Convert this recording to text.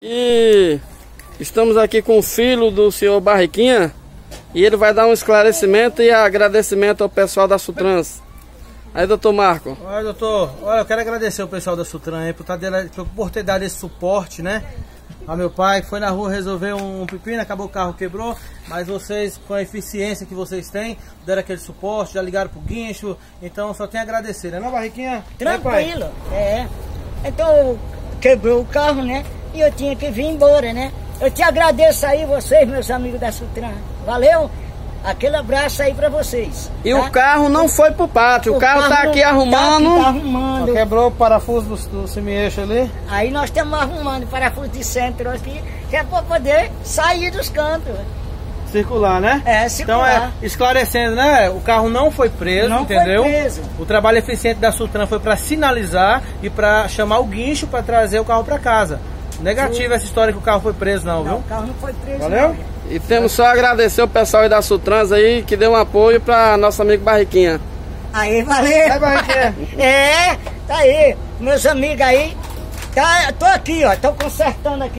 E estamos aqui com o filho do senhor Barriquinha e ele vai dar um esclarecimento e agradecimento ao pessoal da Sutrans. Aí, doutor Marco. Olha, doutor, olha, eu quero agradecer o pessoal da Sutran aí por, tá por ter dado esse suporte, né? A meu pai que foi na rua resolver um pepino, acabou o carro, quebrou, mas vocês, com a eficiência que vocês têm, deram aquele suporte, já ligaram pro guincho, então só tem a agradecer, né, não, Barriquinha? Né, pai? Tranquilo, é. Então quebrou o carro, né? E eu tinha que vir embora, né? Eu te agradeço aí, vocês, meus amigos da Sutran. Valeu? Aquele abraço aí pra vocês. E tá? o carro não foi pro pátio, o, carro, tá aqui não- arrumando. Tá, aqui, tá Só arrumando. quebrou o parafuso do, do semi-eixo ali. Aí nós estamos arrumando parafuso de centro aqui, que é pra poder sair dos cantos. Circular, né? É, Então circular. é, esclarecendo, né? O carro não foi preso, Não foi entendeu? preso. O trabalho eficiente da Sutran foi para sinalizar e para chamar o guincho para trazer o carro para casa. Negativo essa história que o carro foi preso, não, Não, viu? o carro não foi preso. Valeu? não. E temos só a agradecer o pessoal aí da Sutrans aí que deu um apoio para nosso amigo Barriquinha. Aí, valeu. É, Barriquinha. É, tá aí. Meus amigos aí. Tá, tô aqui, ó. Tô consertando aqui.